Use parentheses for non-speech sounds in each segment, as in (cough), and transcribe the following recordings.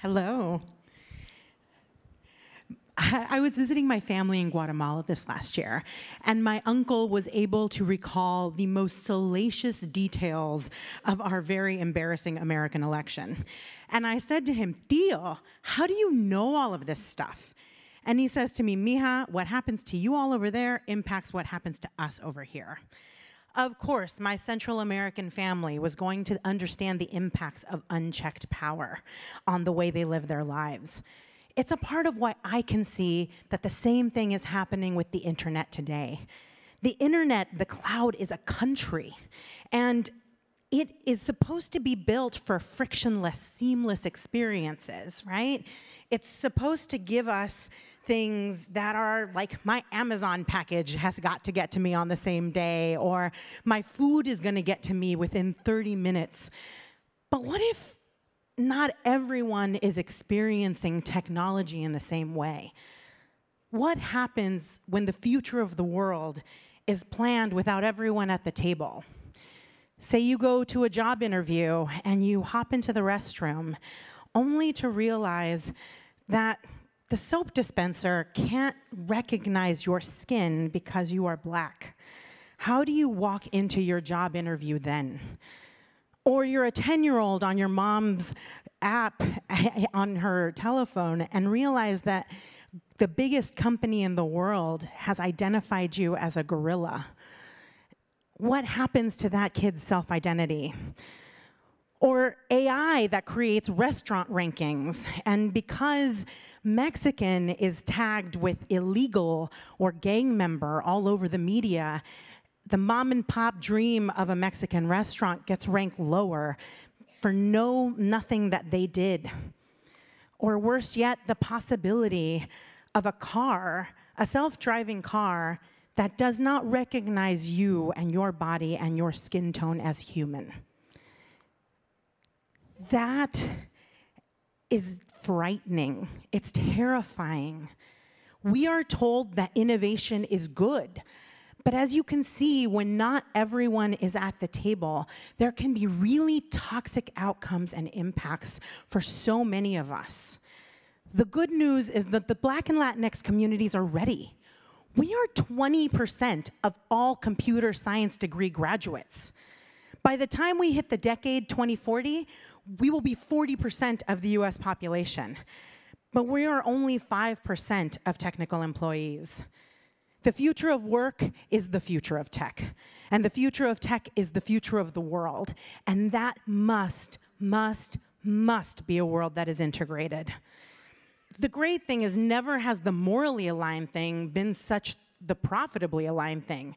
Hello. I was visiting my family in Guatemala this last year, and my uncle was able to recall the most salacious details of our very embarrassing American election. And I said to him, Tio, how do you know all of this stuff? And he says to me, Mija, what happens to you all over there impacts what happens to us over here. Of course, my Central American family was going to understand the impacts of unchecked power on the way they live their lives it's a part of why I can see that the same thing is happening with the internet today. The internet, the cloud, is a country, and it is supposed to be built for frictionless, seamless experiences, right? It's supposed to give us things that are like my Amazon package has got to get to me on the same day, or my food is gonna get to me within 30 minutes. But what if not everyone is experiencing technology in the same way. What happens when the future of the world is planned without everyone at the table? Say you go to a job interview and you hop into the restroom only to realize that the soap dispenser can't recognize your skin because you are black. How do you walk into your job interview then? Or you're a 10 year old on your mom's app (laughs) on her telephone and realize that the biggest company in the world has identified you as a gorilla. What happens to that kid's self identity? Or AI that creates restaurant rankings, and because Mexican is tagged with illegal or gang member all over the media, the mom and pop dream of a Mexican restaurant gets ranked lower for no nothing that they did. Or worse yet, the possibility of a car, a self-driving car that does not recognize you and your body and your skin tone as human. That is frightening. It's terrifying. We are told that innovation is good, but as you can see, when not everyone is at the table, there can be really toxic outcomes and impacts for so many of us. The good news is that the Black and Latinx communities are ready. We are 20% of all computer science degree graduates. By the time we hit the decade 2040, we will be 40% of the US population. But we are only 5% of technical employees. The future of work is the future of tech. And the future of tech is the future of the world. And that must, must, must be a world that is integrated. The great thing is, never has the morally aligned thing been such the profitably aligned thing.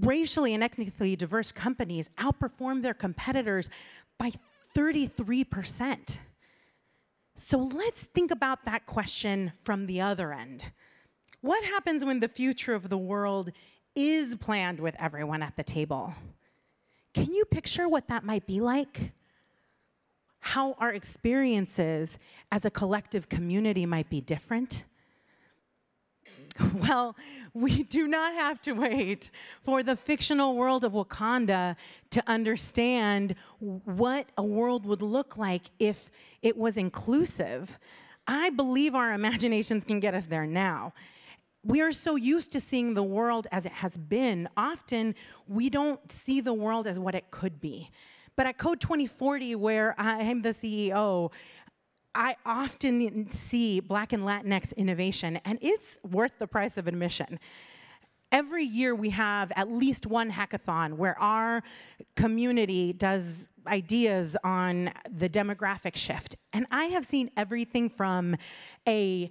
Racially and ethnically diverse companies outperform their competitors by 33%. So let's think about that question from the other end. What happens when the future of the world is planned with everyone at the table? Can you picture what that might be like? How our experiences as a collective community might be different? (laughs) Well, we do not have to wait for the fictional world of Wakanda to understand what a world would look like if it was inclusive. I believe our imaginations can get us there now we are so used to seeing the world as it has been. Often, we don't see the world as what it could be. But at Code 2040, where I'm the CEO, I often see Black and Latinx innovation, and it's worth the price of admission. Every year, we have at least one hackathon where our community does ideas on the demographic shift. And I have seen everything from a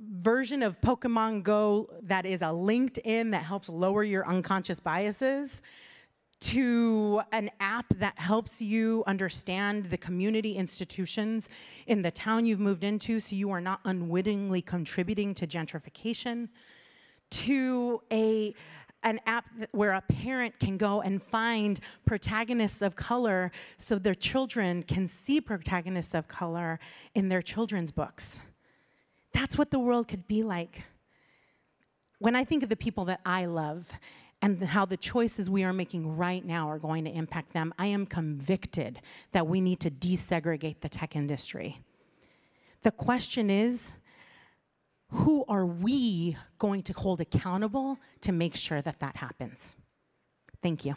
version of Pokemon Go that is a LinkedIn that helps lower your unconscious biases to an app that helps you understand the community institutions in the town you've moved into so you are not unwittingly contributing to gentrification to a an app where a parent can go and find protagonists of color so their children can see protagonists of color in their children's books that's what the world could be like. When I think of the people that I love and how the choices we are making right now are going to impact them, I am convicted that we need to desegregate the tech industry. The question is, who are we going to hold accountable to make sure that that happens? Thank you.